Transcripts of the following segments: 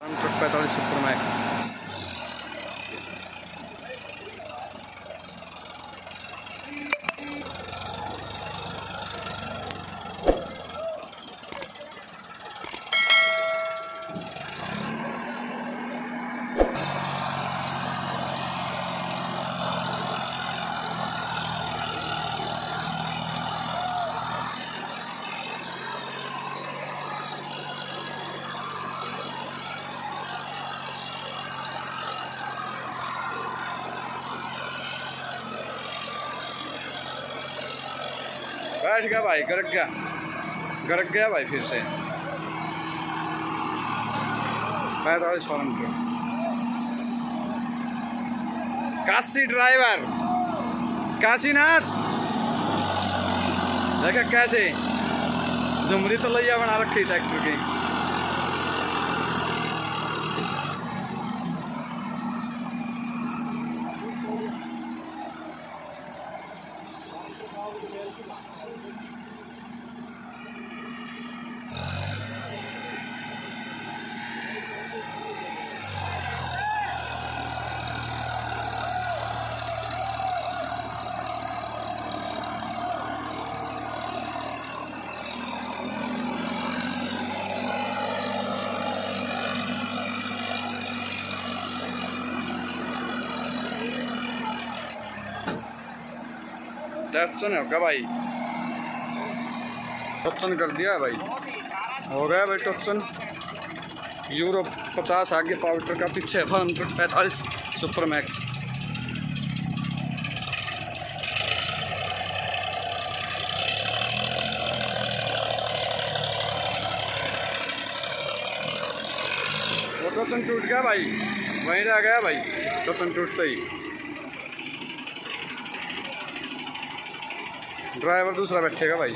Truck पैंतालीस super max बैठ गया भाई, गरक गया। गरक गया भाई फिर से। पैंतालीस फॉरन काशी ड्राइवर, काशीनाथ। देखा कैसे झुमरी तो लैया बना रखी ट्रैक्टर की। टॉप्सन है होगा भाई? टॉप्सन कर दिया है भाई। हो गया भाई टॉप्सन यूरो पचास, आगे पाउडर का पीछे वन हंड्रेड पैंतालीस सुपर मैक्स वो टूट गया भाई। वहीं रह गया भाई। टॉप्सन टूटते ही। ड्राइवर दूसरा बैठेगा भाई।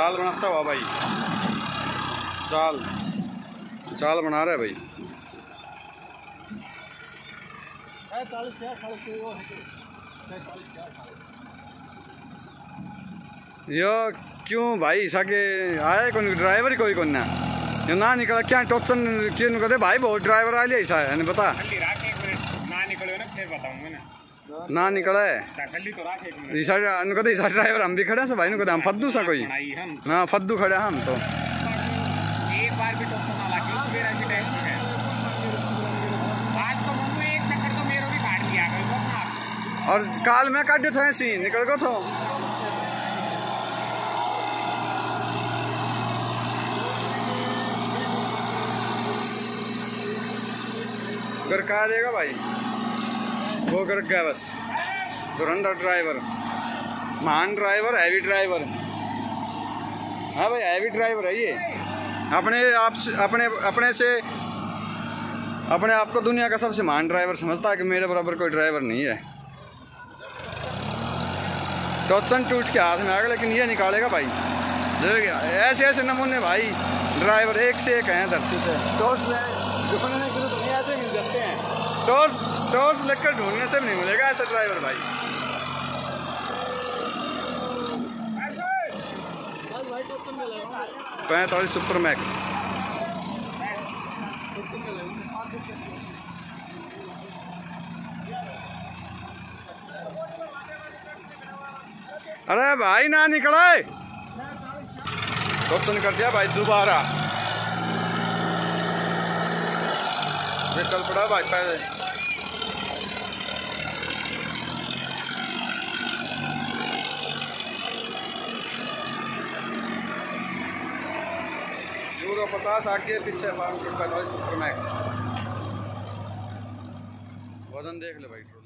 चाल बनाता हुआ भाई। चाल चाल बना रहा है भाई यो क्यों भाई साके आए कौन ड्राइवर कोई कौन ना यो ना निकला क्या टॉप्सन क्यों कहते भाई बहुत ड्राइवर आ लिया ऐसा है मिनट ना निकलो ना फिर बताऊँगा ना। ना निकला है। ता तो ईसा ड्राइवर, हम भी खड़े हैं भाई नु कहते हम फद्दू सा कोई। हाँ फद्दू खड़े हम तो। तो तो और काल में काट थे सी निकल गो थो गरका देगा भाई? वो गया बस धुरंधर ड्राइवर महान ड्राइवर हैवी ड्राइवर हाँ भाई हैवी ड्राइवर है ये। अपने आप से, अपने अपने से, अपने आप को दुनिया का सबसे महान ड्राइवर समझता है कि मेरे बराबर कोई ड्राइवर नहीं है। टॉटसन टूट के हाथ में आ गया लेकिन ये निकालेगा भाई। ऐसे ऐसे नमूने भाई ड्राइवर एक से एक हैं धरती पे। तो ऐसे मिल जाते हैं। टॉर्च टॉर्च लेकर ढूँढने से नहीं मिलेगा ऐसा ड्राइवर भाई। पैंतालीस सुपर मैक्स अरे भाई ना निकले। क्वेश्चन कर दिया भाई, दोबारा। चल पड़ा भाजपा यूरो पचास आगे पीछे पैंतालीस सुपर मैक्स वज़न देख ले भाई